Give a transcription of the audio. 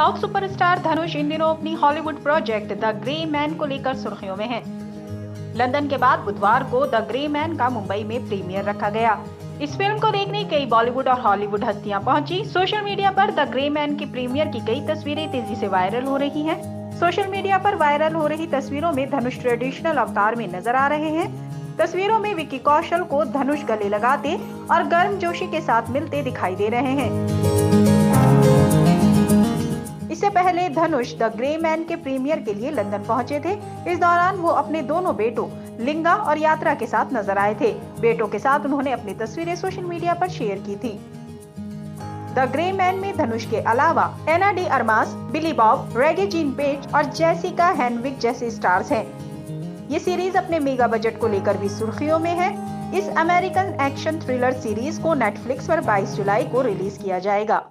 South superstar धनुष इन दिनों अपनी Hollywood project The Gray Man को लेकर सुर्खियों में हैं। लंदन के बाद बुधवार को द ग्रे मैन का मुंबई में प्रीमियर रखा गया इस फ़िल्म को देखने कई बॉलीवुड और हॉलीवुड हस्तियाँ पहुँची सोशल मीडिया पर द ग्रे मैन की प्रीमियर की कई तस्वीरें तेज़ी से वायरल हो रही हैं। सोशल मीडिया पर वायरल हो रही तस्वीरों में धनुष ट्रेडिशनल अवतार में नज़र आ रहे हैं तस्वीरों में विकी कौशल को धनुष गले लगाते और गर्म जोशी के साथ मिलते दिखाई दे रहे हैं इससे पहले धनुष द ग्रे मैन के प्रीमियर के लिए लंदन पहुँचे थे। इस दौरान वो अपने दोनों बेटों, लिंगा और यात्रा के साथ नज़र आए थे। बेटों के साथ उन्होंने अपनी तस्वीरें सोशल मीडिया पर शेयर की थी। द ग्रे मैन में धनुष के अलावा Ana de Armas, Billy Bob, Rege Jean Page और जैसिका हैनविक जैसे स्टार्स हैं। ये सीरीज़ अपने मेगा बजट को लेकर भी सुर्खियों में है। इस अमेरिकन एक्शन थ्रिलर सीरीज़ को नेटफ्लिक्स पर 22 जुलाई को रिलीज़ किया जाएगा।